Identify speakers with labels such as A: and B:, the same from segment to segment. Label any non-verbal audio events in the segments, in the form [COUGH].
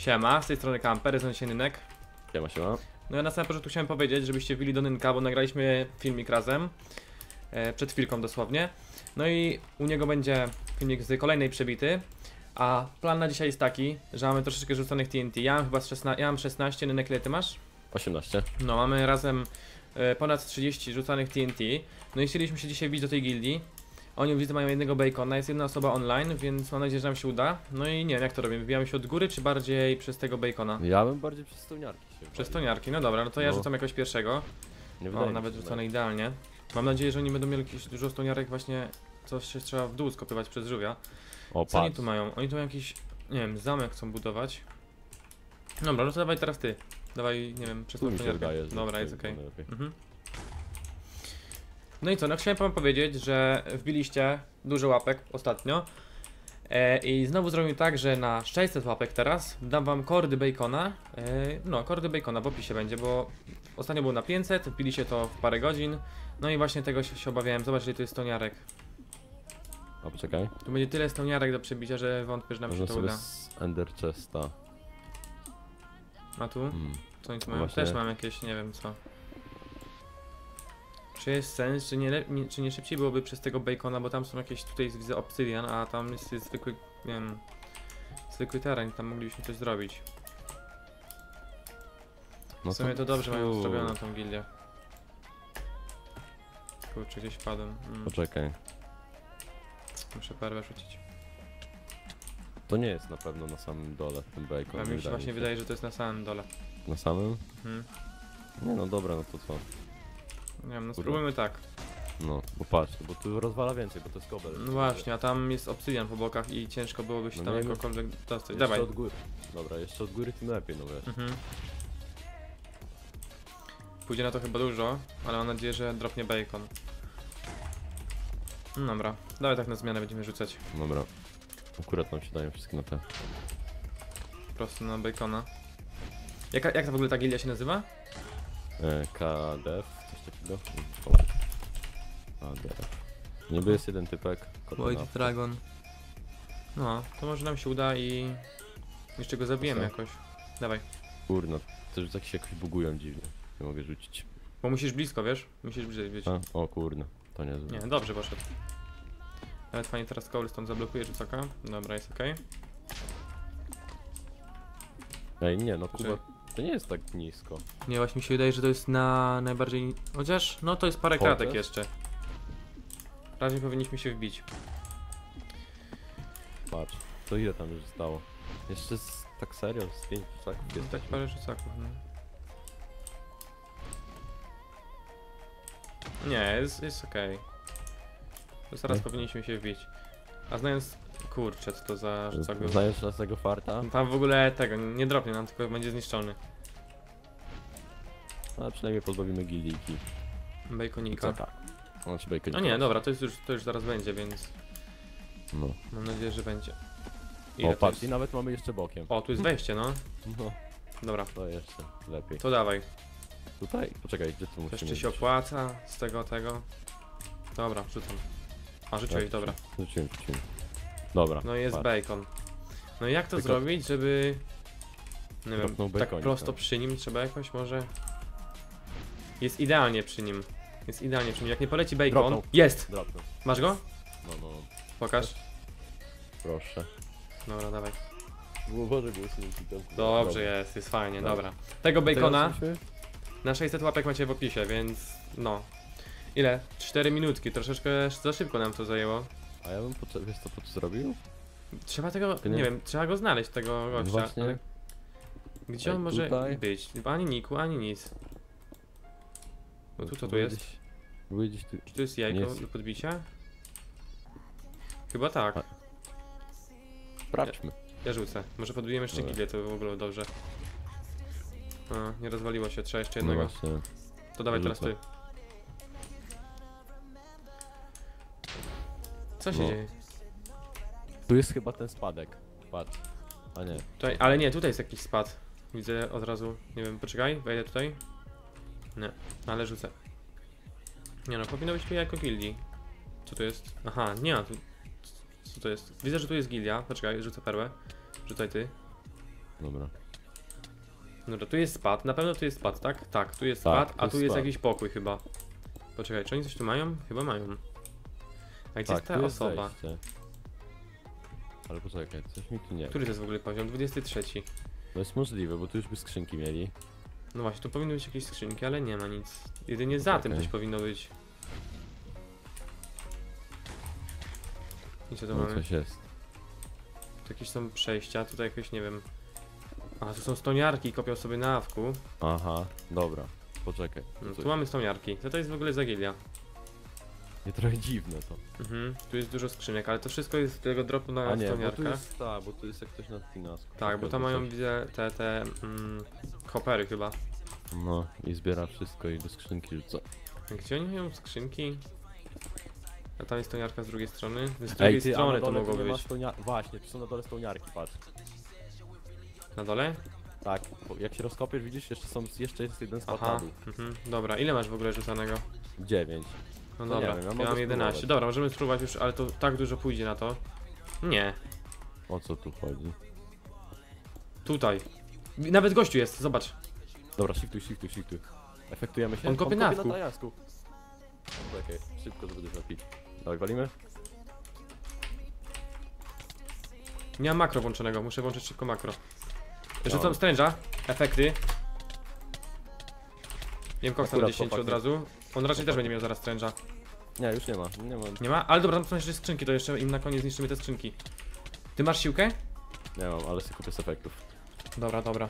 A: Siema, z tej strony Kamper, jest dzisiaj Nynek.
B: Siema, siema.
A: No ja na samym początku chciałem powiedzieć, żebyście wbili do Nynka, bo nagraliśmy filmik razem. E, przed chwilką dosłownie. No i u niego będzie filmik z kolejnej przebity. A plan na dzisiaj jest taki, że mamy troszeczkę rzuconych TNT. Ja mam chyba z 16, ja mam 16, Nynek ile ty masz?
B: 18.
A: No, mamy razem e, ponad 30 rzucanych TNT. No i chcieliśmy się dzisiaj wbić do tej gildii. Oni widzę mają jednego bacona, jest jedna osoba online, więc mam nadzieję, że nam się uda. No i nie wiem jak to robimy, wbijamy się od góry, czy bardziej przez tego bacona?
B: Ja bym bardziej przez stoniarki się
A: Przez
B: walił.
A: toniarki, no dobra, no to ja
B: No.
A: rzucam jakoś pierwszego.
B: Nie
A: O, nawet rzucone idealnie. Mam nadzieję, że oni będą mieli jakieś dużo stoniarek właśnie, coś się trzeba w dół skopywać przez żółwia.
B: O,
A: Co oni tu mają? Oni tu mają jakiś, nie wiem, zamek chcą budować. Dobra, no to dawaj teraz ty. Dawaj, nie wiem, przez
B: Tu
A: stoniarkę.
B: wydaje,
A: Dobra, jest okej.
B: lepiej.
A: Mhm. No i co, no chciałem wam powiedzieć, że wbiliście dużo łapek ostatnio. E, I znowu zrobimy tak, że na 600 łapek teraz dam wam kordy bacona. E, no, kordy bacona w opisie będzie, bo ostatnio było na 500, wbiliście to w parę godzin. No i właśnie tego się, się obawiałem. Zobacz, ile tu jest stoniarek.
B: A poczekaj.
A: Tu będzie tyle stoniarek do przebicia, że wątpię, że nam
B: Można
A: się to uda.
B: z Ender Chesta.
A: A tu?
B: Hmm.
A: Co oni tu mają?
B: Właśnie.
A: Też mam jakieś, nie wiem co. Czy jest sens, czy nie, nie, czy nie szybciej byłoby przez tego bacona, bo tam są jakieś, tutaj widzę obsydian, a tam jest, jest zwykły, nie wiem, zwykły teren, tam moglibyśmy coś zrobić.
B: No
A: w sumie to dobrze mają zrobioną tą gildię. Kurczę, gdzieś padłem. Mm,
B: Poczekaj.
A: muszę perwę rzucić.
B: To nie jest na pewno na samym dole ten bacon.
A: A mi się właśnie wydaje, że to jest na samym dole.
B: Na samym?
A: Mhm.
B: Nie no dobra, no to co?
A: Nie wiem, no
B: Kurwa.
A: spróbujmy tak.
B: No, bo patrz, bo tu rozwala więcej, bo to jest kobel.
A: No właśnie, a tam jest obsydian po bokach i ciężko byłoby się
B: No
A: tam
B: nie wiem.
A: jakokolwiek dostać.
B: Jeszcze
A: Dawaj.
B: od góry. Dobra, jeszcze od góry tym lepiej, no wiesz.
A: Mhm. Pójdzie na to chyba dużo, ale mam nadzieję, że dropnie bacon. No Dobra, dawaj tak na zmianę będziemy rzucać.
B: Dobra. Akurat nam się dają wszystkie na te.
A: Po prostu na bacona. Jaka, jak to w ogóle ta gildia się nazywa?
B: E, KDF, coś takiego. KDF. Niby jest jeden typek.
A: Void. Dragon. No, to może nam się uda i jeszcze go zabijemy jakoś. Dawaj.
B: Kurno, te rzucaki się jakoś bugują dziwnie. Nie mogę rzucić.
A: Bo musisz blisko, wiesz? Musisz bliżej być.
B: A, o kurno, to nie
A: Nie, dobrze poszedł. Nawet fajnie teraz cobblestone zablokuje rzucaka. Dobra, jest okej.
B: Ej, nie, no. Kuba, to nie jest tak nisko.
A: Nie, właśnie mi się wydaje, że to jest na najbardziej... Chociaż, no to jest parę
B: Chociaż?
A: kratek jeszcze. Raczej powinniśmy się wbić.
B: Patrz, to ile tam już zostało? Jeszcze z, tak serio, z 5 rzucaków
A: Tak
B: jesteśmy.
A: parę rzucaków, no. Nie, jest, jest okej. To zaraz
B: Nie?
A: powinniśmy się wbić. A znając... Kurczę, co to za rzucak był?
B: Znając naszego farta,
A: Tam w ogóle tego, nie dropnie nam, tylko będzie zniszczony.
B: ale przynajmniej pozbawimy gildijki.
A: Baconika.
B: tak. On się bacon
A: No nie, dobra, to, jest już, to już zaraz będzie, więc
B: No.
A: mam nadzieję, że będzie.
B: O,
A: to
B: patrz, i nawet mamy jeszcze bokiem.
A: O, tu jest wejście, no.
B: No,
A: Dobra,
B: to jeszcze lepiej.
A: to dawaj.
B: Tutaj, poczekaj, gdzie tu musimy
A: Jeszcze się opłaca z tego, tego. Dobra, rzucam. A, rzuciłeś,
B: Tak,
A: dobra.
B: Rzuciłem, rzuciłem. Dobra.
A: No jest
B: patrz.
A: bacon. No i jak to
B: Tylko-
A: zrobić, żeby... Nie wiem,
B: Dropnął
A: tak prosto przy nim trzeba jakoś może... Jest idealnie przy nim. Jest idealnie przy nim. Jak nie poleci bacon...
B: Dropnął.
A: Jest!
B: Dropnął.
A: Masz go?
B: No, no,
A: Pokaż.
B: proszę.
A: Dobra, dawaj.
B: Boże, było synki tam.
A: Dobrze jest, jest fajnie,
B: Dobra.
A: dobra. Tego
B: Teraz
A: bacona
B: musimy-
A: na 600 łapek macie w opisie, więc no. Ile? 4 minutki, troszeczkę za szybko nam to zajęło.
B: A ja bym, potrze- wiesz co po co zrobił?
A: Trzeba tego,
B: To nie-
A: nie wiem, trzeba go znaleźć, tego gościa.
B: właśnie.
A: ale Gdzie
B: Ej,
A: on może
B: tutaj.
A: być? Ani niku, ani nic. No tu co tu jest?
B: gdzieś- Były gdzieś tu...
A: Czy tu jest jajko
B: jest.
A: do podbicia? Chyba tak.
B: A- Sprawdźmy.
A: Ja rzucę. Może podbijemy jeszcze
B: Dobra.
A: gilię, to w ogóle dobrze. A, nie rozwaliło się, trzeba jeszcze
B: No
A: jednego.
B: właśnie.
A: To dawaj teraz
B: Rzucę.
A: ty. Co się
B: No.
A: dzieje?
B: Tu jest chyba ten spadek. Patrz. A nie.
A: Tutaj, ale nie, tutaj jest jakiś spad. Widzę od razu, nie wiem, poczekaj, wejdę tutaj. Nie, ale rzucę. Nie no, powinno być tu jako gildii. Co to jest? Aha, nie ma tu. Co to jest? Widzę, że tu jest gildia. Poczekaj, rzucę perłę. Rzucaj ty.
B: Dobra.
A: Dobra, tu jest spad, na pewno tu jest spad, tak? Tak, tu jest
B: Tak,
A: spad,
B: tu
A: a
B: jest
A: tu jest
B: spad.
A: jakiś pokój chyba. Poczekaj, czy oni coś tu mają? Chyba mają. A gdzie
B: tak,
A: jest ta
B: tu jest
A: osoba?
B: zejście. Ale poczekaj, coś mi tu nie.
A: Który to jest w ogóle poziom? 23.
B: To jest możliwe, bo tu już by skrzynki mieli.
A: No właśnie, tu powinny być jakieś skrzynki, ale nie ma nic. Jedynie za tym
B: Okej.
A: coś powinno być. I co to
B: No
A: mamy?
B: coś jest.
A: Tu jakieś są przejścia, tutaj jakieś, nie wiem... A, tu są stoniarki, kopią sobie na awku.
B: Aha, dobra. Poczekaj.
A: No, tu mamy stoniarki. Co to jest w ogóle za gilia?
B: Nie trochę dziwne to.
A: Mhm, tu jest dużo skrzynek, ale to wszystko jest z tego dropu na
B: A nie, bo tu
A: stoniarkach.
B: jest ta, bo tu jest jak ktoś na Tinasku.
A: Tak, bo tam mają, widzę, te, te mm, hopery chyba.
B: No i zbiera wszystko i do skrzynki rzuca.
A: Gdzie oni mają skrzynki? A tam jest stoniarka z drugiej strony. Z
B: Ej,
A: drugiej
B: ty, a na
A: strony to
B: dole
A: mogło
B: nie ma
A: być.
B: stołnia- Właśnie, tu są na dole stołniarki, patrz.
A: Na dole?
B: Tak, bo jak się rozkopiesz, widzisz, jeszcze są, jeszcze jest jeden na
A: Aha, mhm, dobra. Ile masz w ogóle rzucanego?
B: 9.
A: No
B: nie
A: dobra,
B: wiem, ja
A: ja,
B: mogę
A: mam 11.
B: spróbować.
A: Dobra, możemy spróbować już, ale to tak dużo pójdzie na to. Nie,
B: O co tu chodzi?
A: tutaj. Nawet gościu jest, zobacz.
B: Dobra, shiftuj, shiftuj, shiftuj. Efektujemy się?
A: On kopie na wku.
B: tajasku. Czekaj, szybko, żeby dużo napić. Dawaj, walimy?
A: Nie mam makro włączonego, muszę włączyć szybko makro. Rzucam
B: Mam.
A: stręża, efekty. Jem koksa na
B: Akurat
A: 10
B: chłopak
A: od
B: nie-
A: razu. On raczej też będzie miał zaraz stręża.
B: Nie, już nie ma, nie ma,
A: Nie ma? Ale dobra, tam są jeszcze skrzynki, to jeszcze im na koniec zniszczymy te skrzynki. Ty masz siłkę?
B: nie mam, ale sobie kupię z efektów.
A: Dobra, dobra.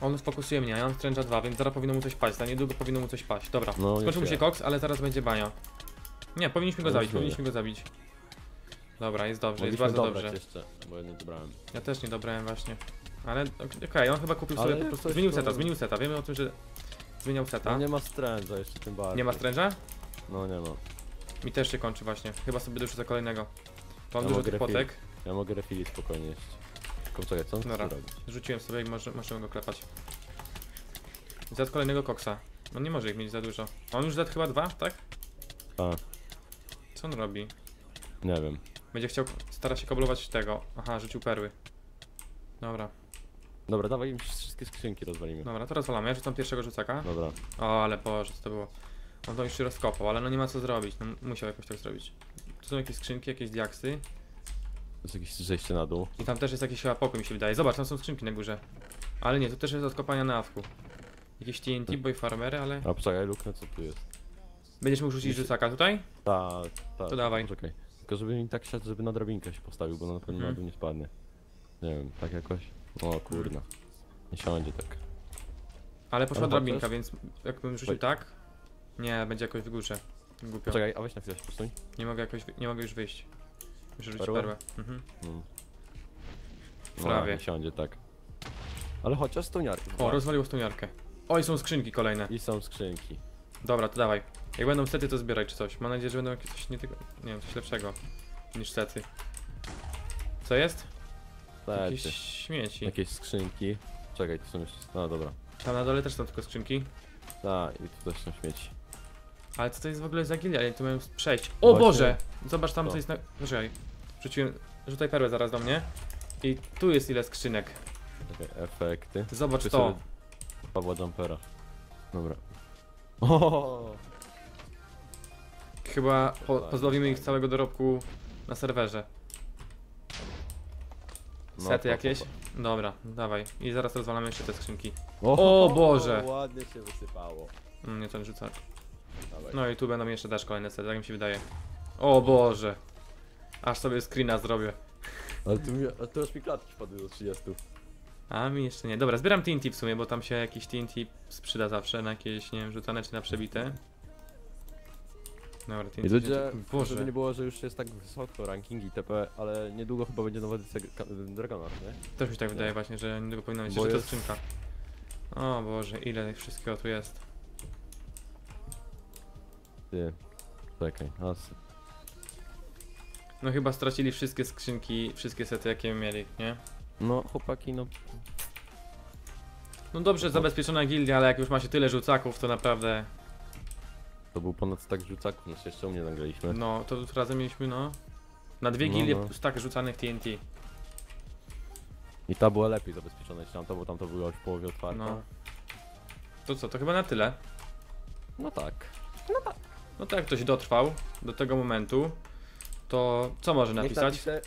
A: On fokusuje mnie, ja mam stręża 2, więc zaraz powinno mu coś paść. Za niedługo powinno mu coś paść. Dobra.
B: No,
A: Skończył mu się koks, ale zaraz będzie bania. Nie, powinniśmy go
B: No,
A: zabić,
B: nie.
A: powinniśmy go zabić. Dobra, jest dobrze, jest
B: Mogliśmy
A: bardzo
B: dobrać
A: dobrze.
B: jeszcze, bo ja nie dobrałem.
A: Ja też nie dobrałem właśnie. Ale okej, on chyba kupił
B: Ale
A: sobie po prostu. Zmienił
B: to-
A: seta, zmienił seta. Wiemy o tym, że zmieniał seta.
B: No nie ma stręża jeszcze tym bardziej.
A: Nie ma stręża?
B: No nie ma.
A: Mi też się kończy właśnie. Chyba sobie dorzucę kolejnego. To mam
B: Ja
A: dużo tych potek.
B: Ja mogę refili spokojnie jeść. Tylko czekaj, co on
A: Dobra. Rzuciłem sobie i może, możemy go klepać. Zjadł kolejnego koksa. On nie może ich mieć za dużo. On już zjadł chyba dwa, tak?
B: A,
A: Co on robi?
B: nie wiem.
A: Będzie chciał, stara się koblować tego. Aha, rzucił perły. Dobra,
B: Dobra, dawaj im wszystkie skrzynki rozwalimy.
A: dobra, to rozwalamy. Ja rzucam pierwszego rzucaka.
B: Dobra.
A: O, ale Boże, co to było. On to już się rozkopał, ale no nie ma co zrobić. No, musiał jakoś tak zrobić. Tu są jakieś skrzynki, jakieś diaksy.
B: To jest jakieś zejście na dół.
A: I tam też jest jakiś chyba pokój mi się wydaje. Zobacz, tam są skrzynki na górze. Ale nie, to też jest od kopania na awku. Jakieś TNT, boy farmery, ale...
B: A poczekaj, luknę co tu jest.
A: Będziesz mógł rzucić rzucaka tutaj?
B: Ta, ta.
A: To dawaj.
B: Poczekaj. Tylko żeby mi tak siadł, żeby na drabinkę się postawił, bo na pewno
A: Mhm.
B: na dół nie spadnie. Nie wiem, tak jakoś. O kurna. Nie siądzie tak.
A: Ale poszła
B: Ale
A: drabinka, więc jakbym rzucił
B: Oj.
A: tak... Nie, będzie jakoś w górze. Głupio.
B: Poczekaj, a weź na chwilę się posuń.
A: Nie mogę jakoś, nie mogę już wyjść. Muszę rzucić
B: Perłę?
A: perłę. Mhm.
B: Mm.
A: Prawie.
B: nie siądzie tak. Ale chociaż stoniarki.
A: O, rozwaliło stoniarkę. Oj, są skrzynki kolejne.
B: I są skrzynki.
A: Dobra, to dawaj. Jak będą sety, to zbieraj czy coś. Mam nadzieję, że będą jakieś coś nie tego, nie wiem, coś lepszego niż sety. Co jest? Jakieś
B: Jakieś,
A: śmieci.
B: jakieś skrzynki. Czekaj, tu są jeszcze. No dobra.
A: Tam na dole też są tylko skrzynki.
B: Tak, i tu też są śmieci.
A: Ale co to jest w ogóle za gilia? Jak tu mają przejść? O
B: Właśnie.
A: Boże! Zobacz tam
B: Co?
A: co jest na... Poczekaj. Rzuciłem... Rzucaj perłę zaraz do mnie. I tu jest ile skrzynek.
B: Czekaj, efekty.
A: Zobacz to.
B: sobie Pawła Jumpera. Dobra. O! [LAUGHS]
A: Chyba po, pozbawimy ich całego dorobku na serwerze.
B: No,
A: Sety jakieś? Dobra, dawaj. I zaraz rozwalamy jeszcze te skrzynki.
B: O,
A: O Boże!
B: Ładnie się wysypało.
A: Mm, Nie to rzucę.
B: Dawaj.
A: No i tu będą jeszcze też kolejne sety, tak mi się wydaje. O Boże! Aż sobie screena zrobię.
B: Ale [LAUGHS] tu, mi, ale tu aż mi klatki wpadły do 30.
A: A mi jeszcze nie. Dobra, zbieram TNT w sumie, bo tam się jakiś TNT sprzyda zawsze na jakieś, nie wiem, rzucane czy na przebite. Dobra.
B: I ludzie,
A: się- Boże.
B: żeby nie było, że już jest tak wysoko ranking itp., ale niedługo chyba będzie nowa edycja Ka- Dragona, nie?
A: Też mi się tak wydaje właśnie, że niedługo powinno być
B: Bo
A: jeszcze ta
B: jest-
A: skrzynka. O Boże, ile tych wszystkiego tu jest.
B: Ty. Czekaj, a s-
A: No chyba stracili wszystkie skrzynki, wszystkie sety jakie mieli, nie?
B: No chłopaki, no
A: No dobrze, zabezpieczona gildia, ale jak już macie tyle rzucaków, to naprawdę...
B: to był ponad stak rzucaków, znaczy jeszcze u mnie nagraliśmy.
A: No, to razem mieliśmy, no... Na dwie
B: No,
A: gildie
B: no.
A: stak rzucanych TNT.
B: I ta była lepiej zabezpieczona niż tamto, bo tamto było już w połowie otwarte.
A: No. To co, to chyba na tyle.
B: no tak.
A: No to jak ktoś dotrwał do tego momentu, to co może
B: Niech
A: napisać?
B: napisze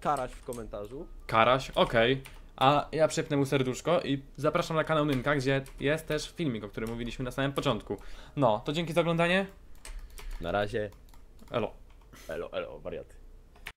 B: Karaś w komentarzu.
A: Karaś, okej. A ja przypnę mu serduszko i zapraszam na kanał Nynka, gdzie jest też filmik, o którym mówiliśmy na samym początku. No, to dzięki za oglądanie.
B: Na razie.
A: Elo.
B: Elo, elo, wariaty.